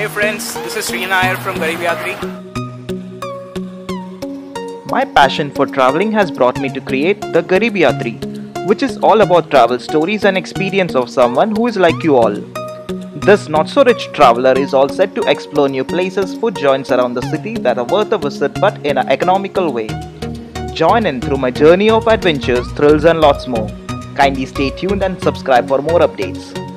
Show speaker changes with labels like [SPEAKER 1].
[SPEAKER 1] Hey friends, this is Sri Nair from Garib Yatri.
[SPEAKER 2] My passion for traveling has brought me to create the Garib Yatri, which is all about travel stories and experience of someone who is like you all. This not so rich traveler is all set to explore new places, food joints around the city that are worth a visit but in an economical way. Join in through my journey of adventures, thrills, and lots more. Kindly stay tuned and subscribe for more updates.